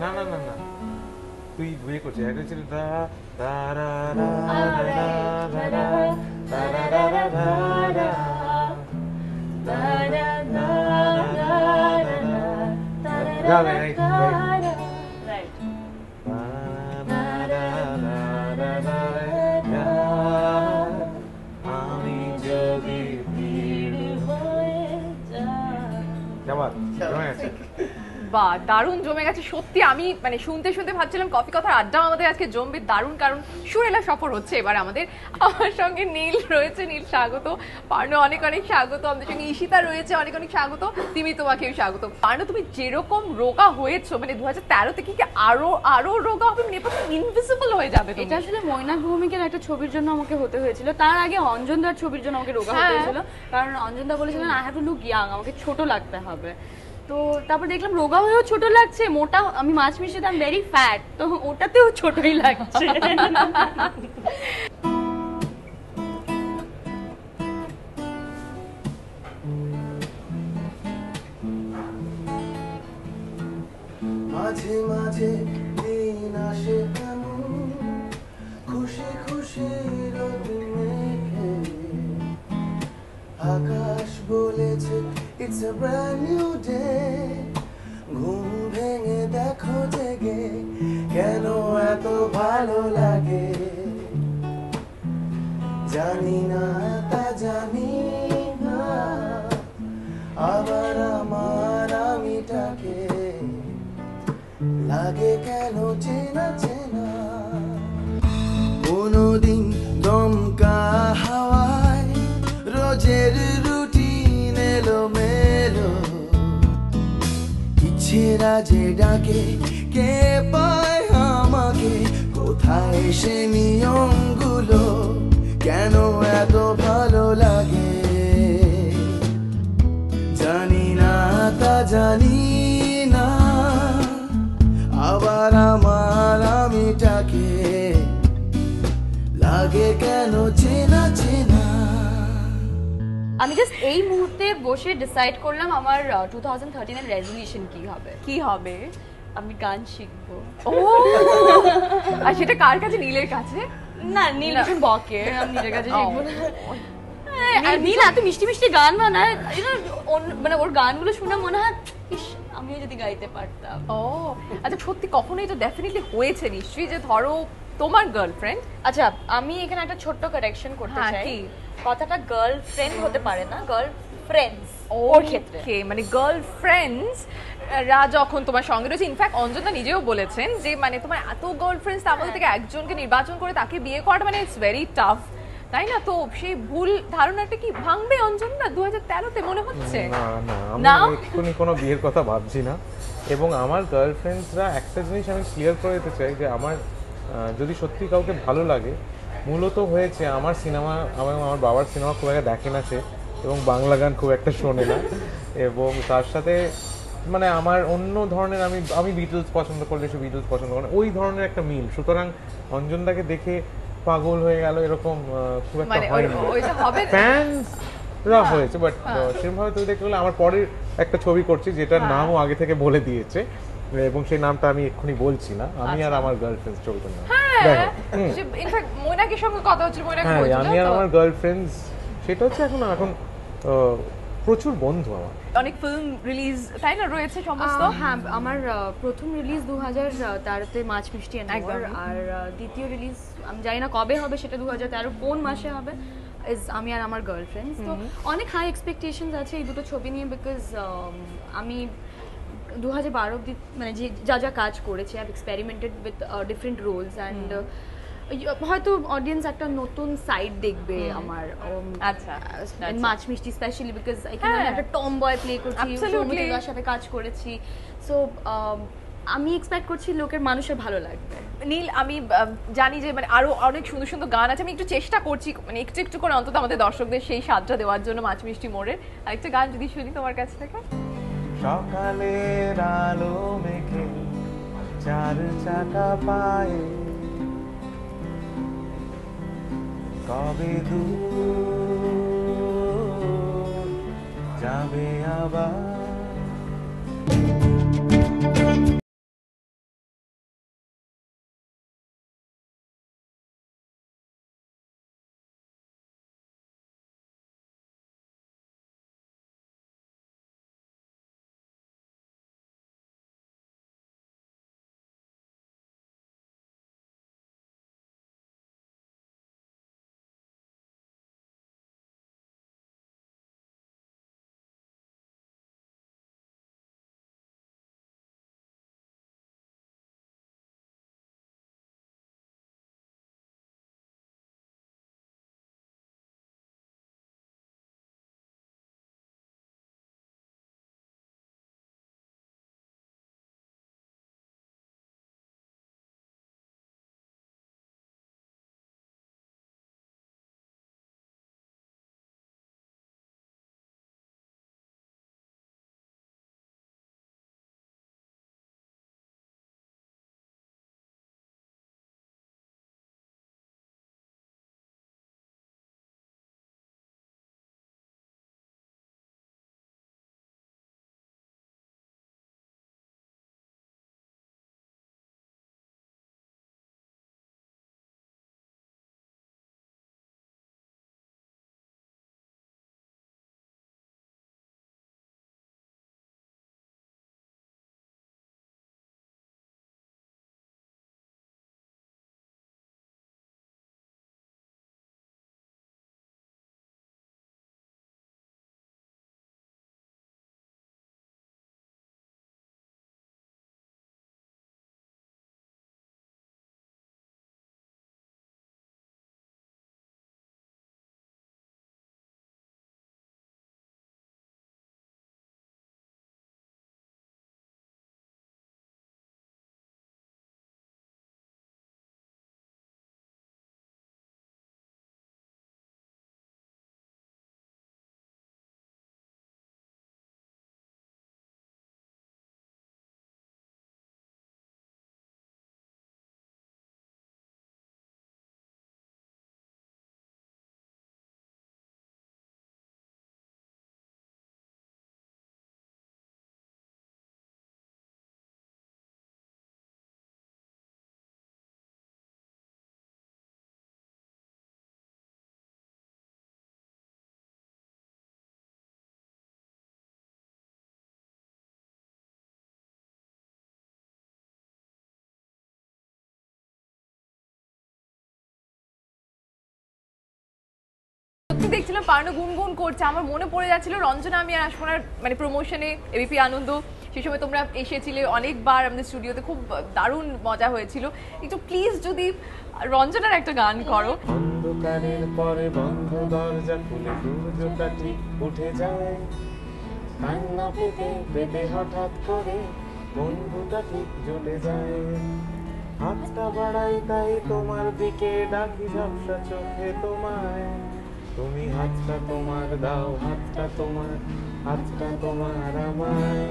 না না না না তুই বিয়ে করছিস একটা ছিল দা দা রা রা রা রা রা রা দা রা রা রা রা রা গা রে রে আমি বা দারুণ জমে গেছে। সত্যি আমি মানে শুনতে শুনতে ভাবছিলাম কফি কথার আড্ডা আমাদের আজকে জমবে দারুণ কারণ সুরেলা সফর হচ্ছে। এবার আমাদের আমার সঙ্গে নীল রয়েছে নীল স্বাগত। পার্ণ অনেক অনেক স্বাগত। আমাদের সঙ্গে ঈশিতা রয়েছে অনেক অনেক স্বাগত। তুমি তোমাকেও স্বাগত। পার্ণ তুমি যেরকম রোগা হয়েছো মানে দু হাজার তেরোতে কি কি আরও আরও রোগা হবে? মানে ইনভিজিবল হয়ে যাবে এটা আসলে মৈনাক ভৌমিকের একটা ছবির জন্য আমাকে হতে হয়েছিল। তার আগে অঞ্জনদার ছবির জন্য আমাকে রোগা হতে হ্যাঁ। হয়েছিল। কারণ অঞ্জনদা বলেছিলেন I have to look young আমাকে ছোট লাগতে হবে। তো তারপর দেখলাম রোগা হয়েও ছোট লাগছে, মোটা আমি মাছ মিশে দাম ভেরি ফ্যাট তো ওটাতেও ছোটই লাগছে। It's a brand new day ঘুম ভেঙে দেখো জেগে, কেন এত ভালো লাগে? জানি না, তা জানি না। আবার আমার আমিটাকে লাগে কেন চেনা ইচ্ছেরা যে ডাকে কে পায় আমাকে? কোথায় সে নিয়মগুলো আমি জাস্ট এই মুহূর্তে বসে ডিসাইড করলাম আমার টু থাউজেন্ড থার্টিনের রেজলিউশন কি হবে। কি হবে? আমি গান শিখব। ও! আর সেটা কার কাছে? নীলের কাছে? না নীল ভীষণ বকে। আমি নিজের কাছে। শিখব হ্যাঁ, আর নীল এত মিষ্টি মিষ্টি গান বানায়। মানে ওর গানগুলো শুনে মনে হয় আমিও যদি গাইতে পারতাম। ও আচ্ছা সত্যি কখনোই তো ডেফিনেটলি হয়েছে নিশ্চয়ই যে ধরো তোমার গার্লফ্রেন্ড আচ্ছা আমি এখানে একটা ছোট্ট কারেকশন করতে হ্যাঁ, চাই। কি? কথাটা গার্লফ্রেন্ড হতে পারে না গার্ল ফ্রেন্ডস ওর ক্ষেত্রে। মানে গার্লফ্রেন্ডস রা যখন তোমার সঙ্গে রয়েছে ইনফ্যাক্ট অঞ্জনা নিজেও বলেছেন যে মানে তোমার এত গার্লফ্রেন্ডস তার মধ্যে থেকে একজনকে নির্বাচন করে তাকে বিয়ে করাটা মানে ইটস ভেরি টাফ তাই না? তো সেই ভুল ধারণাটা কি ভাঙবে অঞ্জনা দু হাজার তেরোতে মনে হচ্ছে? না? আমি এক্ষুনি কোনো বিয়ের কথা ভাবছি না। এবং আমার গার্লফ্রেন্ডসরা একটা জিনিস আমি ক্লিয়ার করে দিতে চাই যে আমার যদি সত্যি কাউকে ভালো লাগে মূলত হয়েছে আমার সিনেমা আমার আমার বাবার সিনেমা খুব একটা দেখে না সে এবং বাংলা গান খুব একটা শোনে না। এবং তার সাথে মানে আমার অন্য ধরনের আমি আমি বিটলস পছন্দ করলে সে বিটলস পছন্দ করে ওই ধরনের একটা মিল। সুতরাং অঞ্জনদাকে দেখে পাগল হয়ে গেল এরকম খুব একটা মানে ওইটা না? ফ্যান্সরা হয়েছে বাট সেরকমভাবে তুমি দেখতে গেলে আমার পরের একটা ছবি করছি যেটার নামও আগে থেকে বলে দিয়েছে। এবং সেই নামটা আমি এক্ষুনি বলছি না। আমি আর আমার গার্লফ্রেন্ড ছবিটার নাম দেখো ইনফ্যাক্ট মৈনাকের সঙ্গে কথা হচ্ছিল মৈনাকে হ্যাঁ বলছিল আমি আর আমার গার্লফ্রেন্ডস সেটা হচ্ছে এখন এখন প্রচুর বন্ধু আমার। অনেক ফিল্ম রিলিজ তাই না? রয়েছে সমস্ত। হ্যাঁ আমার প্রথম রিলিজ দু হাজার তেরোতে মাছ মিষ্টি আর দ্বিতীয় রিলিজ আমি জানি না কবে হবে সেটা দু হাজার তেরো কোন মাসে হবে ইজ আমি আর আমার গার্লফ্রেন্ডস তো অনেক হাই এক্সপেকটেশনস আছে এই দুটো ছবি নিয়ে বিকজ আমি দু হাজার বারো অব্দি মানে যে যা যা কাজ করেছি I experimented with different roles and হয়তো অডিয়েন্স একটা নতুন সাইড দেখবে আমার আচ্ছা, আচ্ছা। মাছ মিষ্টি স্পেশালি বিকজ এখানে হ্যাঁ। একটা টম বয় প্লে করছি. সৌমিত্রিকার সাথে কাজ করেছি। সো আমি এক্সপেক্ট করছি লোকের মানুষের ভালো লাগবে। নীল আমি জানি যে মানে আরও অনেক সুন্দর সুন্দর গান আছে। আমি একটু চেষ্টা করছি মানে একটু একটু করে অন্তত আমাদের দর্শকদের সেই স্বাদটা দেওয়ার জন্য মাছ মিষ্টি মোড়ের। আরেকটা গান যদি শুনি তোমার কাছ থেকে। সকালের আলো মেখে চার চাকা পায়ে। কবে দু যাবে আবার? দেখছিলাম পার্নো গুনগুন করছে। আমার মনে পড়ে যাচ্ছিল, রঞ্জনা আমি আর আসমনার মানে প্রমোশনে এবিপি আনন্দ সেই সময় তোমরা এসেছিলে অনেকবার আমাদের স্টুডিওতে খুব দারুণ মজা হয়েছিল। একটু প্লিজ যদি রঞ্জনার একটা গান করো। অন্ধকারের পরে বন্ধ দরজা খুলে সূর্যটা ঠিক উঠে যায়। কান্না পেতে পেতে হঠাৎ করে বন্ধুটা ঠিক জুটে যায়। হাতটা বাড়াই তাই তোমার দিকে ডাকি ঝাপসা চোখে তোমায়। তুমি হাতটা তোমার দাও হাতটা তোমার হাতটা তোমার আমায়।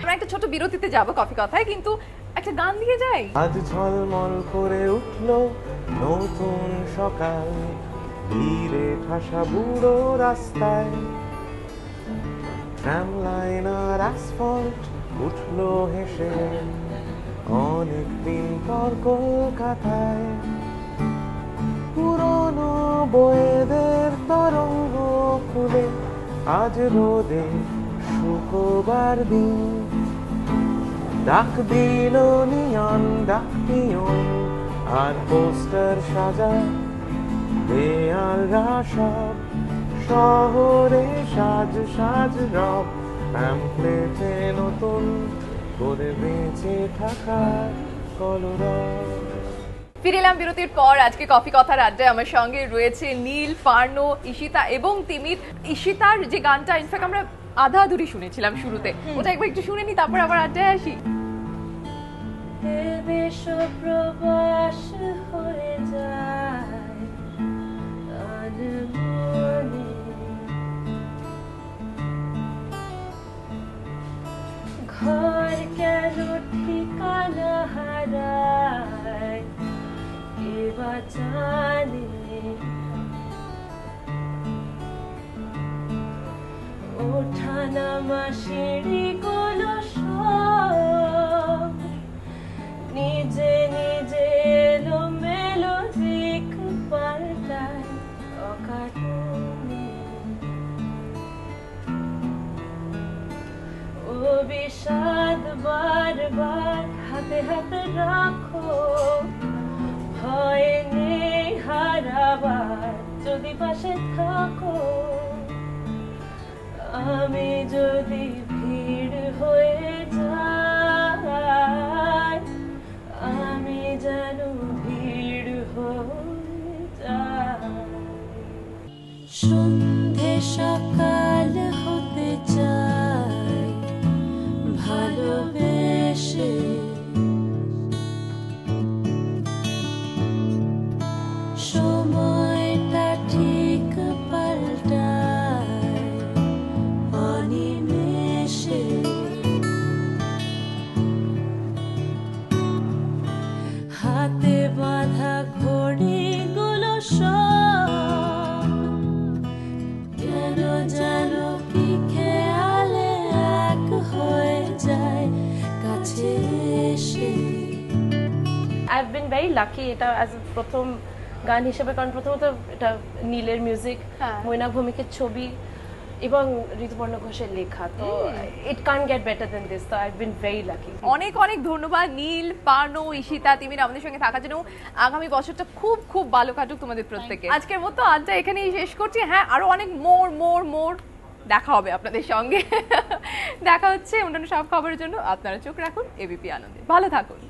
আমরা একটা ছোট বিরতিতে যাব কফি কথায় কিন্তু একটা গান দিয়ে যাই। আজ ঝলমল করে উঠল নতুন সকাল। ধীরে ঠাসা বুড়ো রাস্তায়। ট্রাম লাইন আর অ্যাসফল্ট উঠল হেসে। অনেক দিন পর কলকাতায়। পুরনো তরঙ্গ খুলে আজ রোদে শুক্রবার দিন। ডাক দিল নিয়ন, ডাক নিয়ন, আর পোস্টার সাজা দেয়ালরা সব শহরে সাজ সাজ রব প্যাম্পলেটে নতুন করে বেঁচে থাকার কলরব। ফিরে এলাম বিরতির পর। আজকে কফি কথার আড্ডায় আমার সঙ্গে রয়েছে নীল ফার্নো ঈশিতা এবং তিমির। ঈশিতার যে গানটা ইনফ্যাক্ট আমরা আধা আধুরি শুনেছিলাম শুরুতে। ওটা একবার একটু শুনে নি তারপর আবার আড্ডায় আসি। প্রবাস কে বা জানে সিঁড়িগুলো সব। নিজে নিজে এলো মেলো দিক পাল্টায় অকারণে ও বিষাদ বারবার হাতে হাতে রাখো পাশে থাকো। আমি যদি ভিড় হয়ে যাই আমি যেন ভিড় হয়ে যাই। সন্ধে সকাল লাকি এটা অ্যাজ প্রথম গান হিসেবে কারণ প্রথমত এটা নীলের মিউজিক হ্যাঁ। মৈনাক ভৌমিকের ছবি এবং ঋতুপর্ণ ঘোষের লেখা তো it can get better than this তো আই বিন ভেরি লাকি অনেক অনেক ধন্যবাদ নীল পার্নো ঈশিতা তিমির আমাদের সঙ্গে থাকার জন্য। আগামী বছরটা খুব খুব ভালো কাটুক তোমাদের প্রত্যেকে। আজকের মতো আড্ডা এখানেই শেষ করছি। হ্যাঁ আরও অনেক মোর মোর মোর দেখা হবে আপনাদের সঙ্গে। দেখা হচ্ছে অন্যান্য সব খবরের জন্য। আপনারা চোখ রাখুন। এবিপি আনন্দে। ভালো থাকুন।